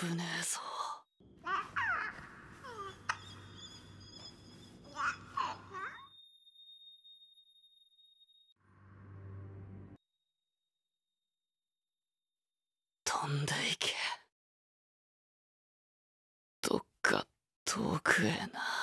危ねえぞ。飛んでいけ。どっか遠くへな。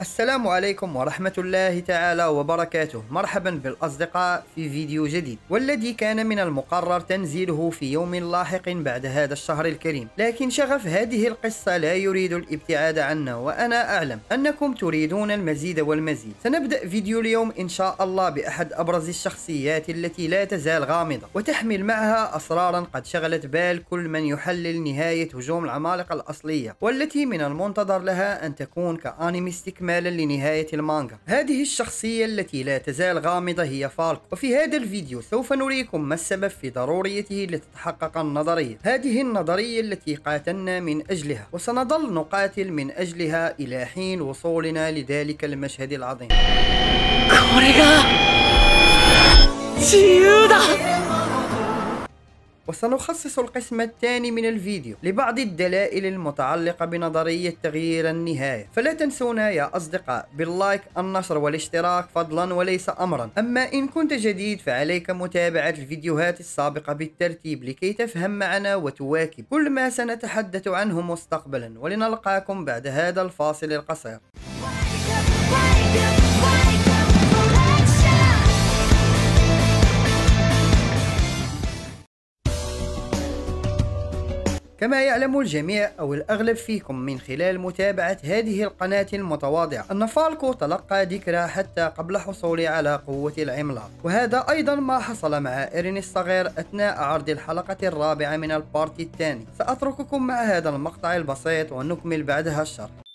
السلام عليكم ورحمة الله تعالى وبركاته. مرحبا بالأصدقاء في فيديو جديد والذي كان من المقرر تنزيله في يوم لاحق بعد هذا الشهر الكريم. لكن شغف هذه القصة لا يريد الابتعاد عنا وأنا أعلم أنكم تريدون المزيد والمزيد. سنبدأ فيديو اليوم إن شاء الله بأحد أبرز الشخصيات التي لا تزال غامضة وتحمل معها أسرارا قد شغلت بال كل من يحلل نهاية هجوم العمالقة الأصلية والتي من المنتظر لها أن تكون كأنمي استكمال اكمالا لنهاية المانجا. هذه الشخصية التي لا تزال غامضة هي فالك. وفي هذا الفيديو سوف نريكم ما السبب في ضروريته لتتحقق النظرية. هذه النظرية التي قاتلنا من أجلها وسنظل نقاتل من أجلها إلى حين وصولنا لذلك المشهد العظيم. وسنخصص القسم الثاني من الفيديو لبعض الدلائل المتعلقة بنظرية تغيير النهاية. فلا تنسونا يا أصدقاء باللايك النشر والاشتراك فضلا وليس أمرا. أما إن كنت جديد فعليك متابعة الفيديوهات السابقة بالترتيب لكي تفهم معنا وتواكب كل ما سنتحدث عنه مستقبلا. ولنلقاكم بعد هذا الفاصل القصير. كما يعلم الجميع أو الأغلب فيكم من خلال متابعة هذه القناة المتواضعة. أن فالكو تلقى ذكرى حتى قبل حصوله على قوة العملاق. وهذا أيضا ما حصل مع إيرين الصغير أثناء عرض الحلقة الرابعة من البارتي الثاني. سأترككم مع هذا المقطع البسيط ونكمل بعدها الشرح.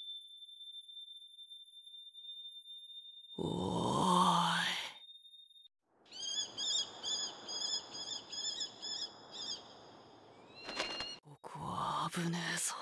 危ねえぞ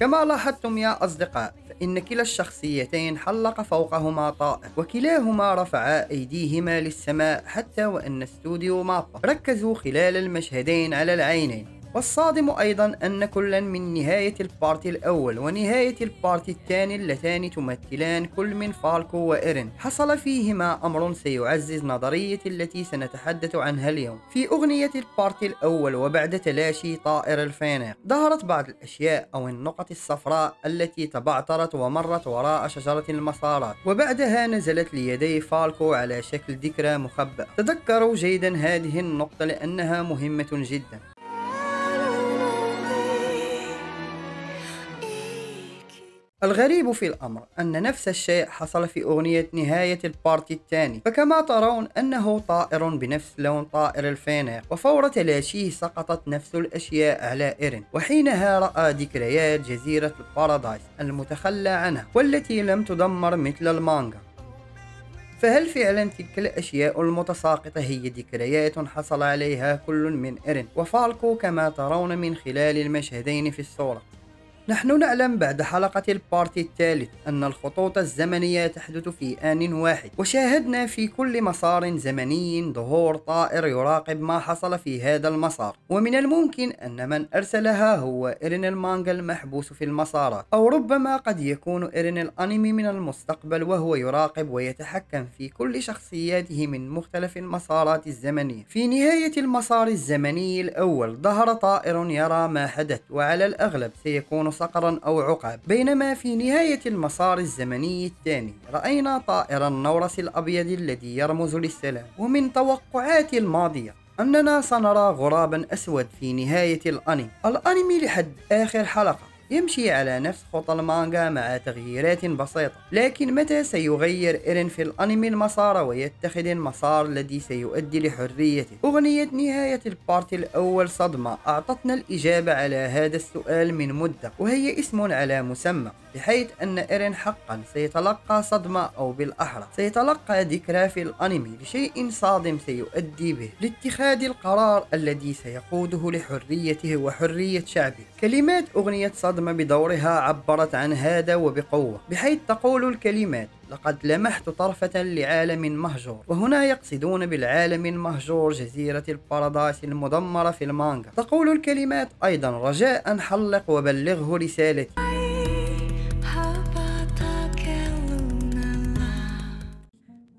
كما لاحظتم يا أصدقاء فإن كلا الشخصيتين حلق فوقهما طائر وكلاهما رفعا أيديهما للسماء حتى وأن استوديو مابا ركزوا خلال المشهدين على العينين والصادم أيضا أن كلا من نهاية ال part الأول ونهاية ال part الثاني اللتان تمثلان كل من فالكو وإيرين. حصل فيهما أمر سيعزز نظرية التي سنتحدث عنها اليوم. في أغنية ال part الأول وبعد تلاشي طائر الفينيق ظهرت بعض الأشياء أو النقط الصفراء التي تبعثرت ومرت وراء شجرة المسارات. وبعدها نزلت ليدي فالكو على شكل ذكرى مخبأة. تذكروا جيدا هذه النقطة لأنها مهمة جدا. الغريب في الأمر أن نفس الشيء حصل في أغنية نهاية ال part الثاني. فكما ترون أنه طائر بنفس لون طائر الفينيق وفور تلاشيه سقطت نفس الأشياء على إيرين. وحينها رأى ذكريات جزيرة البارادايس المتخلى عنها والتي لم تدمر مثل المانجا. فهل فعلا تلك الأشياء المتساقطة هي ذكريات حصل عليها كل من إيرين؟ وفالكو كما ترون من خلال المشهدين في الصورة. نحن نعلم بعد حلقة ال part الثالث أن الخطوط الزمنية تحدث في آن واحد. وشاهدنا في كل مسار زمني ظهور طائر يراقب ما حصل في هذا المسار. ومن الممكن أن من أرسلها هو إيرين المانجا المحبوس في المسارات أو ربما قد يكون إيرين الأنمي من المستقبل وهو يراقب ويتحكم في كل شخصياته من مختلف المسارات الزمنية. في نهاية المسار الزمني الأول ظهر طائر يرى ما حدث. وعلى الأغلب سيكون صقرا أو عقاب. بينما في نهاية المسار الزمني الثاني رأينا طائر النورس الأبيض الذي يرمز للسلام. ومن توقعاتي الماضية أننا سنرى غرابا أسود في نهاية الأنمي. الأنمي لحد آخر حلقة. يمشي على نفس خطى المانجا مع تغييرات بسيطة. لكن متى سيغير إيرين في الأنمي المسار ويتخذ المسار الذي سيؤدي لحريته؟ أغنية نهاية ال part الأول صدمة. أعطتنا الإجابة على هذا السؤال من مدة وهي اسم على مسمى. بحيث أن إيرين حقا سيتلقى صدمة أو بالأحرى. سيتلقى ذكرى في الأنمي لشيء صادم سيؤدي به لاتخاذ القرار الذي سيقوده لحريته وحرية شعبه. كلمات أغنية صدمة بدورها عبرت عن هذا وبقوة بحيث تقول الكلمات لقد لمحت طرفة لعالم مهجور وهنا يقصدون بالعالم المهجور جزيرة البارادايس المدمرة في المانجا. تقول الكلمات أيضا رجاء حلق وبلغه رسالتي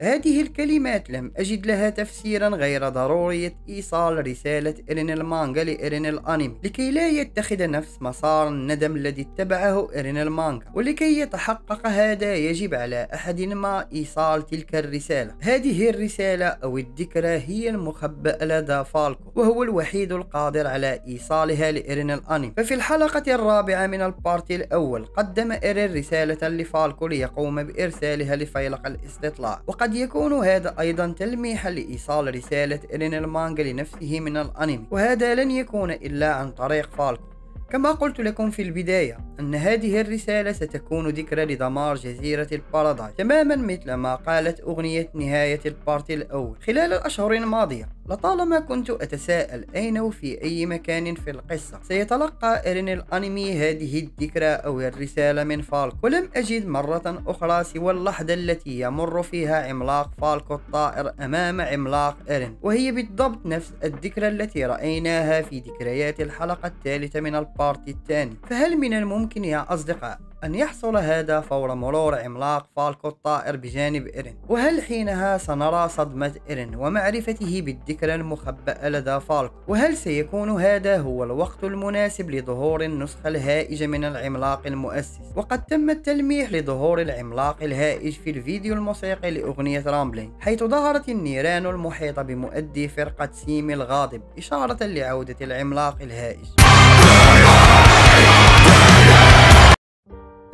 هذه الكلمات لم أجد لها تفسيرا غير ضرورية إيصال رسالة إيرين المانجا لإيرين الأنمي لكي لا يتخذ نفس مسار الندم الذي اتبعه إيرين المانجا ولكي يتحقق هذا يجب على أحد ما إيصال تلك الرسالة. هذه الرسالة أو الذكرى هي المخبأة لدى فالكو وهو الوحيد القادر على إيصالها لإيرين الأنمي ففي الحلقة الرابعة من ال part الأول قدم إيرين رسالة لفالكو ليقوم بإرسالها لفيلق الاستطلاع وقد قد يكون هذا أيضا تلميحا لإيصال رسالة إيرين المانجا لنفسه من الأنمي وهذا لن يكون إلا عن طريق فالكو. كما قلت لكم في البداية أن هذه الرسالة ستكون ذكرى لدمار جزيرة البارادايس تماما مثل ما قالت أغنية نهاية ال part الأول خلال الأشهر الماضية. لطالما كنت أتساءل أين وفي أي مكان في القصة سيتلقى إيرين الأنمي هذه الذكرى أو الرسالة من فالكو. ولم أجد مرة أخرى سوى اللحظة التي يمر فيها عملاق فالكو الطائر أمام عملاق إيرين وهي بالضبط نفس الذكرى التي رأيناها في ذكريات الحلقة الثالثة من ال part الثاني. فهل من الممكن يا أصدقاء أن يحصل هذا فور مرور عملاق فالكو الطائر بجانب إيرين؟ وهل حينها سنرى صدمة إيرين ومعرفته بالذكرى المخبأة لدى فالكو؟ وهل سيكون هذا هو الوقت المناسب لظهور النسخة الهائجة من العملاق المؤسس؟ وقد تم التلميح لظهور العملاق الهائج في الفيديو الموسيقي لأغنية Rumbling حيث ظهرت النيران المحيطة بمؤدي فرقة SiM الغاضب إشارة لعودة العملاق الهائج.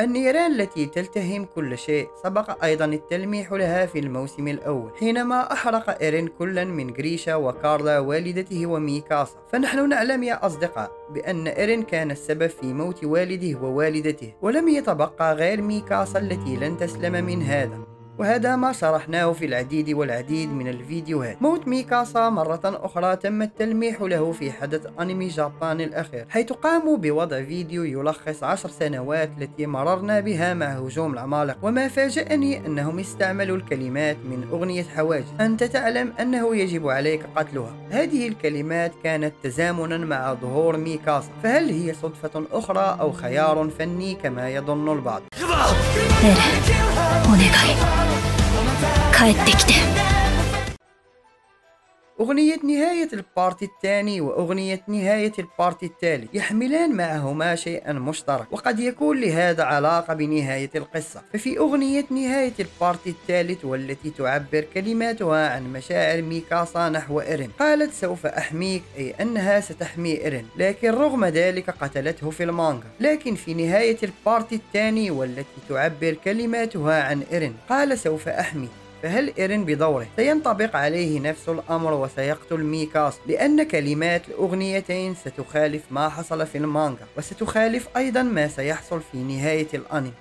النيران التي تلتهم كل شيء سبق أيضا التلميح لها في الموسم الأول حينما أحرق إيرين كلا من غريشا وكارلا والدته وميكاسا. فنحن نعلم يا أصدقاء بأن إيرين كان السبب في موت والده ووالدته ولم يتبقى غير ميكاسا التي لن تسلم من هذا. وهذا ما شرحناه في العديد والعديد من الفيديوهات. موت ميكاسا مرة أخرى تم التلميح له في حدث أنمي جابان الأخير حيث قاموا بوضع فيديو يلخص عشر سنوات التي مررنا بها مع هجوم العمالقة. وما فاجأني أنهم استعملوا الكلمات من أغنية حواجز أنت تعلم أنه يجب عليك قتلها. هذه الكلمات كانت تزامنا مع ظهور ميكاسا. فهل هي صدفة أخرى أو خيار فني كما يظن البعض؟ أغنية نهاية ال part الثاني وأغنية نهاية ال part الثالث يحملان معهما شيئا مشترك وقد يكون لهذا علاقة بنهاية القصة. ففي أغنية نهاية ال part الثالث والتي تعبر كلماتها عن مشاعر ميكاسا نحو إيرين قالت سوف أحميك أي أنها ستحمي إيرين لكن رغم ذلك قتلته في المانجا. لكن في نهاية ال part الثاني والتي تعبر كلماتها عن إيرين قال سوف أحمي. فهل إيرين بدوره سينطبق عليه نفس الأمر وسيقتل ميكاسا؟ لأن كلمات الأغنيتين ستخالف ما حصل في المانجا وستخالف أيضا ما سيحصل في نهاية الأنمي.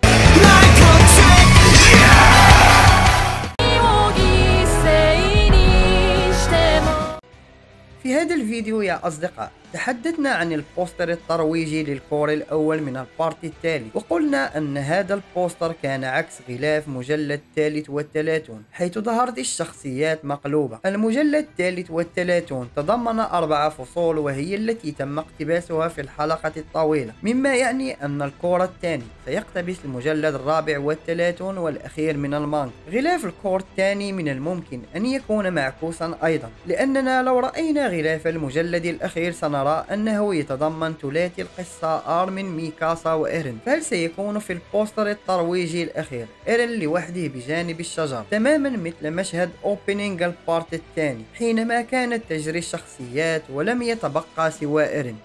في هذا الفيديو يا أصدقاء تحدثنا عن ال poster الترويجي لل cour الأول من ال part الثالث وقلنا أن هذا ال poster كان عكس غلاف مجلد الثالث والثلاثون حيث ظهرت الشخصيات مقلوبة. المجلد الثالث والثلاثون تضمن أربع فصول وهي التي تم اقتباسها في الحلقة الطويلة. مما يعني أن ال cour الثاني سيقتبس المجلد الرابع والثلاثون والأخير من المانجا. غلاف ال cour الثاني من الممكن أن يكون معكوسا أيضا لأننا لو رأينا غلاف المجلد الأخير سنرى نرى أنه يتضمن ثلاثي القصة آرمين ميكاسا وإيرين. فهل سيكون في ال poster الترويجي الأخير؟ إيرين لوحده بجانب الشجر. تماما مثل مشهد opening ال part الثاني حينما كانت تجري الشخصيات ولم يتبقى سوى إيرين.